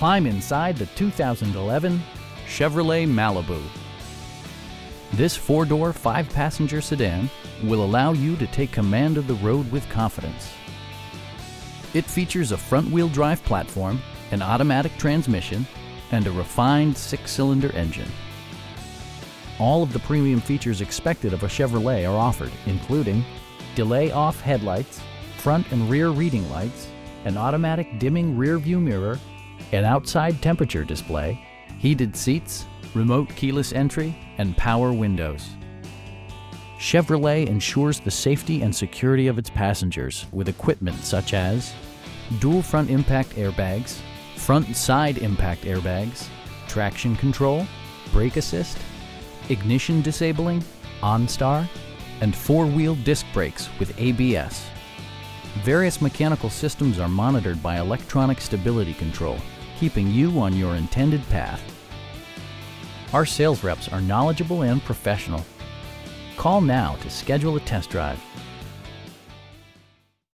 Climb inside the 2011 Chevrolet Malibu. This four-door, five-passenger sedan will allow you to take command of the road with confidence. It features a front-wheel drive platform, an automatic transmission, and a refined six-cylinder engine. All of the premium features expected of a Chevrolet are offered, including delay off headlights, front and rear reading lights, an automatic dimming rear view mirror, an outside temperature display, heated seats, remote keyless entry, and power windows. Chevrolet ensures the safety and security of its passengers with equipment such as dual front impact airbags, front and side impact airbags, traction control, brake assist, ignition disabling, OnStar, and four-wheel disc brakes with ABS. Various mechanical systems are monitored by electronic stability control, keeping you on your intended path. Our sales reps are knowledgeable and professional. Call now to schedule a test drive